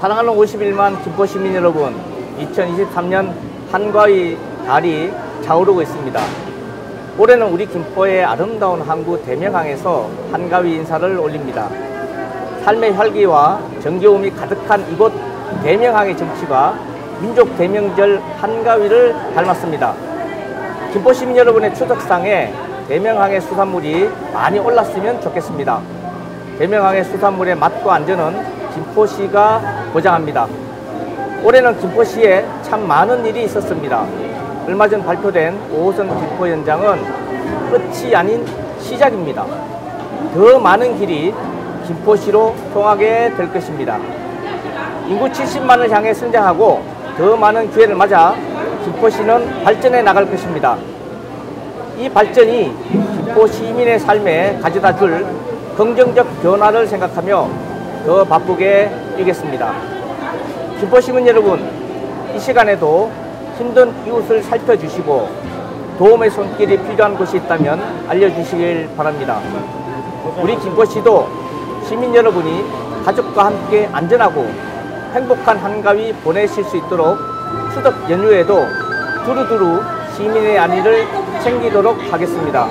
사랑하는 51만 김포 시민 여러분, 2023년 한가위 달이 차오르고 있습니다. 올해는 우리 김포의 아름다운 항구 대명항에서 한가위 인사를 올립니다. 삶의 활기와 정겨움이 가득한 이곳 대명항의 정치가 민족 대명절 한가위를 닮았습니다. 김포 시민 여러분의 추석상에 대명항의 수산물이 많이 올랐으면 좋겠습니다. 대명항의 수산물의 맛과 안전은 김포시가 보장합니다. 올해는 김포시에 참 많은 일이 있었습니다. 얼마 전 발표된 5호선 김포 연장은 끝이 아닌 시작입니다. 더 많은 길이 김포시로 통하게 될 것입니다. 인구 70만을 향해 성장하고 더 많은 기회를 맞아 김포시는 발전해 나갈 것입니다. 이 발전이 김포 시민의 삶에 가져다 줄 긍정적 변화를 생각하며 더 바쁘게 뛰겠습니다. 김포 시민 여러분, 이 시간에도 힘든 이웃을 살펴주시고 도움의 손길이 필요한 곳이 있다면 알려주시길 바랍니다. 우리 김포시도 시민 여러분이 가족과 함께 안전하고 행복한 한가위 보내실 수 있도록 추석 연휴에도 두루두루 시민의 안위를 챙기도록 하겠습니다.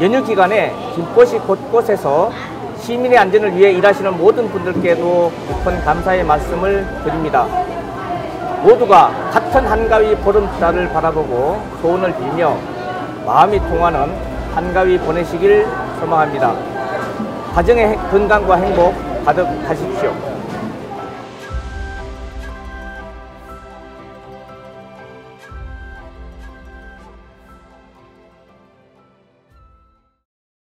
연휴 기간에 김포시 곳곳에서 시민의 안전을 위해 일하시는 모든 분들께도 깊은 감사의 말씀을 드립니다. 모두가 같은 한가위 보름달을 바라보고 소원을 빌며 마음이 통하는 한가위 보내시길 소망합니다. 가정의 건강과 행복 가득 하십시오.